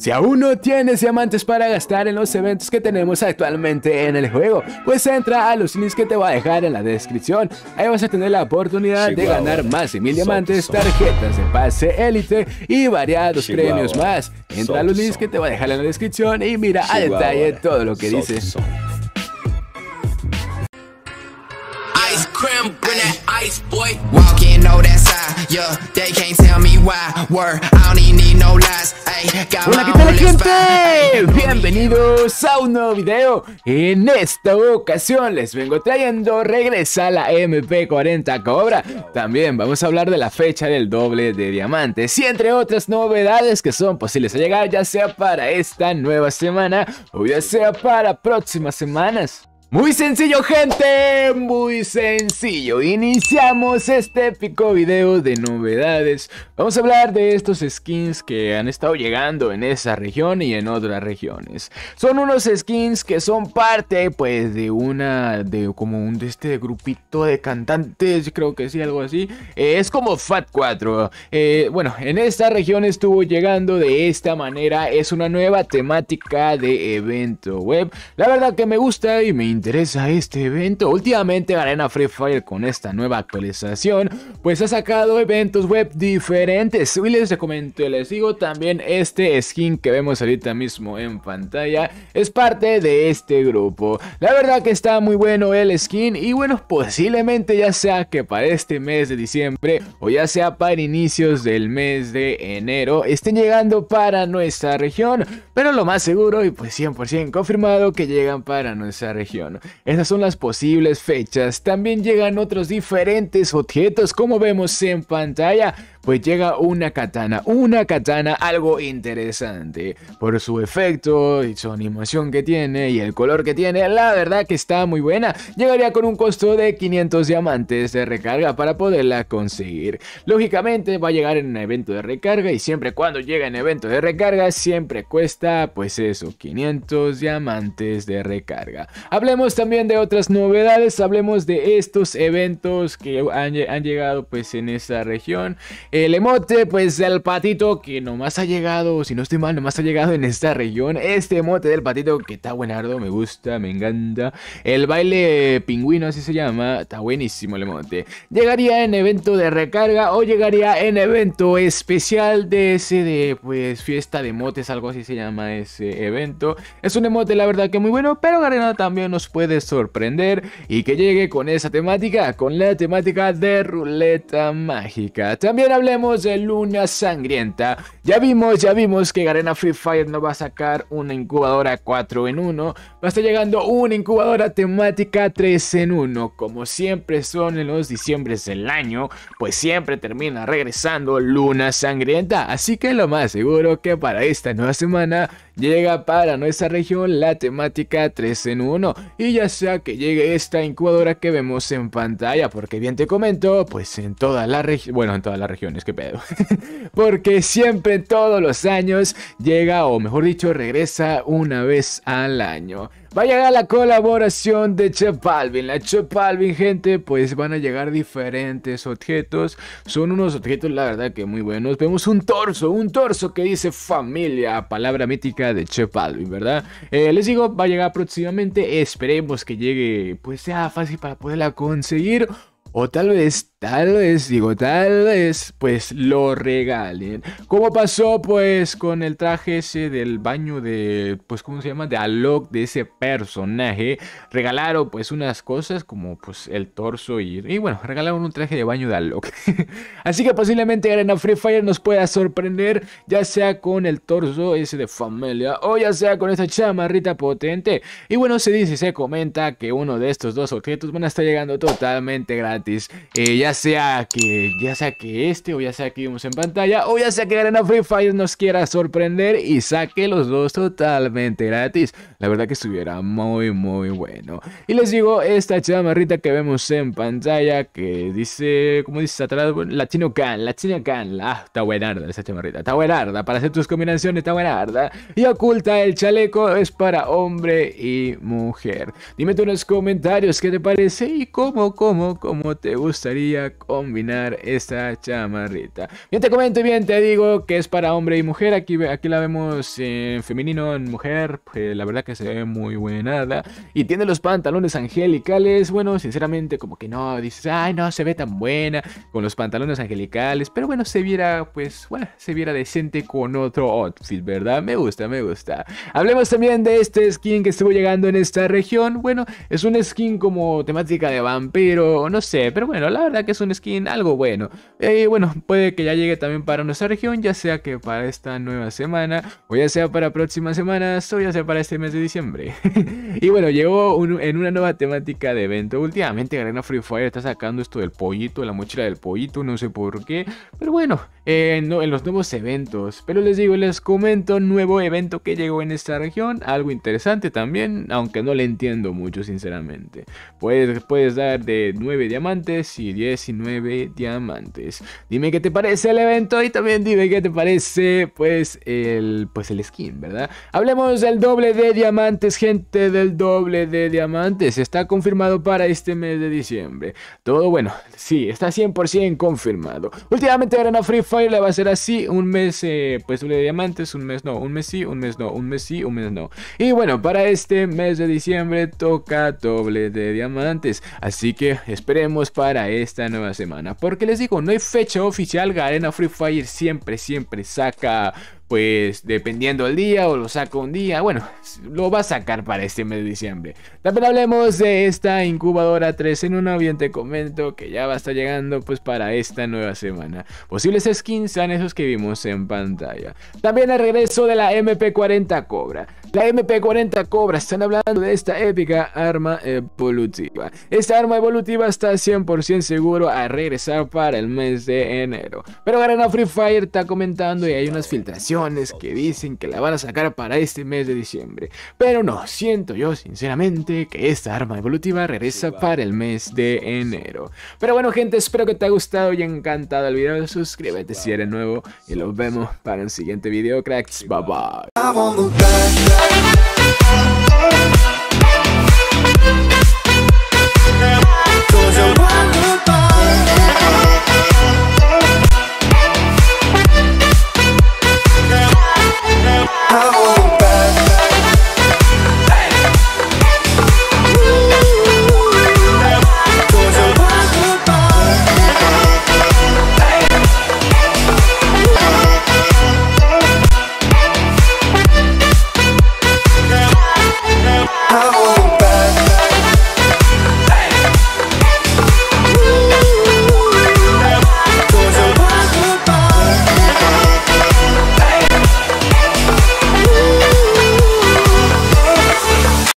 Si aún no tienes diamantes para gastar en los eventos que tenemos actualmente en el juego, pues entra a los links que te voy a dejar en la descripción. Ahí vas a tener la oportunidad de ganar más de mil diamantes, tarjetas de pase élite y variados premios más. Entra a los links que te voy a dejar en la descripción y mira a detalle todo lo que dice. Hola, ¿qué tal gente? Bienvenidos a un nuevo video. En esta ocasión les vengo trayendo regresa la MP40 Cobra. También vamos a hablar de la fecha del doble de diamantes y entre otras novedades que son posibles a llegar ya sea para esta nueva semana o ya sea para próximas semanas. Muy sencillo gente, muy sencillo. Iniciamos este épico video de novedades. Vamos a hablar de estos skins que han estado llegando en esa región y en otras regiones. Son unos skins que son parte pues de una, de como un de este grupito de cantantes Creo que sí, algo así. Eh, Es como Fat 4 eh, Bueno, en esta región estuvo llegando de esta manera. Es una nueva temática de evento web. La verdad que me gusta y me interesa interesa este evento. Últimamente Arena Free Fire con esta nueva actualización pues ha sacado eventos web diferentes. Y les comento, les digo también este skin que vemos ahorita mismo en pantalla es parte de este grupo. La verdad que está muy bueno el skin y bueno posiblemente ya sea que para este mes de diciembre o ya sea para inicios del mes de enero estén llegando para nuestra región. Pero lo más seguro y pues 100% confirmado que llegan para nuestra región. Esas son las posibles fechas. También llegan otros diferentes objetos como vemos en pantalla pues llega una katana, una katana algo interesante por su efecto y su animación que tiene y el color que tiene, la verdad que está muy buena. Llegaría con un costo de 500 diamantes de recarga para poderla conseguir. Lógicamente va a llegar en un evento de recarga y siempre cuando llega en evento de recarga siempre cuesta pues eso, 500 diamantes de recarga. Hablemos también de otras novedades, hablemos de estos eventos que han, llegado pues en esta región. El emote, pues el patito que nomás ha llegado, si no estoy mal, nomás ha llegado en esta región. Este emote del patito que está buenardo, me gusta, me encanta. El baile pingüino, así se llama, está buenísimo el emote. Llegaría en evento de recarga o llegaría en evento especial de ese de, pues, fiesta de emotes, algo así se llama ese evento. Es un emote, la verdad que muy bueno, pero Garena también nos puede sorprender y que llegue con esa temática, con la temática de ruleta mágica. También hablemos de Luna Sangrienta. Ya vimos, ya vimos que Garena Free Fire no va a sacar una incubadora 4 en 1. Va a estar llegando una incubadora temática 3 en 1. Como siempre son en los diciembres del año, pues siempre termina regresando Luna Sangrienta. Así que lo más seguro que para esta nueva semana llega para nuestra región la temática 3 en 1. Y ya sea que llegue esta incubadora que vemos en pantalla, porque bien te comento, pues en toda la región, bueno, en toda la región que pedo. Porque siempre todos los años llega, o mejor dicho, regresa una vez al año. Va a llegar la colaboración de Chef Alvin. La Chef Alvin, gente, pues van a llegar diferentes objetos. Son unos objetos, la verdad, que muy buenos. Vemos un torso, un torso que dice familia, palabra mítica de Chef Alvin, ¿verdad? Eh, les digo, va a llegar próximamente. Esperemos que llegue, pues sea fácil para poderla conseguir. O tal vez, tal vez, digo, tal vez, pues lo regalen. Como pasó pues con el traje ese del baño de, pues, ¿cómo se llama? De Alok, de ese personaje. Regalaron pues unas cosas como pues el torso y, y bueno, regalaron un traje de baño de Alok. Así que posiblemente Arena Free Fire nos pueda sorprender, ya sea con el torso ese de familia o ya sea con esa chamarrita potente. Y bueno, se dice, se comenta que uno de estos dos objetos van a estar llegando totalmente gratis eh, ya sea que ya sea que este o ya sea que vimos en pantalla o ya sea que Arena Free Fire nos quiera sorprender y saque los dos totalmente gratis. La verdad que estuviera muy muy bueno. Y les digo, esta chamarrita que vemos en pantalla que dice, como dice atrás, la Chino Can, la Chino Can, ah, está buenarda esa chamarrita, está buenarda, para hacer tus combinaciones está buenarda. Y oculta el chaleco es para hombre y mujer. Dime tú en los comentarios qué te parece y cómo, cómo, cómo te gustaría combinar esta chamarrita. Bien te comento y bien te digo que es para hombre y mujer. Aquí, aquí la vemos en femenino, en mujer. Pues, la verdad que se ve muy buena. Y tiene los pantalones angelicales. Bueno, sinceramente como que no, dices, ay no, se ve tan buena con los pantalones angelicales. Pero bueno, se viera pues, bueno, se viera decente con otro outfit, ¿verdad? Me gusta, me gusta. Hablemos también de este skin que estuvo llegando en esta región. Bueno, es un skin como temática de vampiro, no sé, pero bueno, la verdad que es un skin algo bueno. Eh, bueno, puede que ya llegue también para nuestra región, ya sea que para esta nueva semana, o ya sea para próximas semanas, o ya sea para este mes de diciembre. y bueno, llegó en una nueva temática de evento. Últimamente Garena Free Fire está sacando esto del pollito, la mochila del pollito, no sé por qué, pero bueno, en los nuevos eventos. Pero les digo, les comento nuevo evento que llegó en esta región, algo interesante también, aunque no le entiendo mucho sinceramente. Puedes, puedes dar de 9 diamantes y 19 diamantes. Dime qué te parece el evento y también dime qué te parece pues el, pues el skin, ¿verdad? Hablemos del doble de diamantes, gente del doble de diamantes. Está confirmado para este mes de diciembre. Todo bueno, sí, está 100% confirmado. Últimamente Arena Free Fire le va a ser así, un mes eh, pues doble de diamantes, un mes no, un mes sí, un mes no, un mes sí, un mes no. Y bueno, para este mes de diciembre toca doble de diamantes, así que esperemos para esta nueva semana. Porque les digo, no hay fecha oficial, Garena Free Fire siempre, siempre saca pues dependiendo del día o lo saco un día, bueno, lo va a sacar para este mes de diciembre. También hablemos de esta incubadora 3 en 1, bien te comento que ya va a estar llegando pues para esta nueva semana. Posibles skins son esos que vimos en pantalla. También el regreso de la MP40 Cobra. La MP40 Cobra, están hablando de esta épica arma evolutiva. Esta arma evolutiva está 100% seguro a regresar para el mes de enero. Pero Garena Free Fire está comentando y hay unas filtraciones que dicen que la van a sacar para este mes de diciembre. Pero no, siento yo sinceramente que esta arma evolutiva regresa para el mes de enero. Pero bueno gente, espero que te haya gustado y encantado el video. Suscríbete si eres nuevo y nos vemos para el siguiente video, cracks. Bye bye.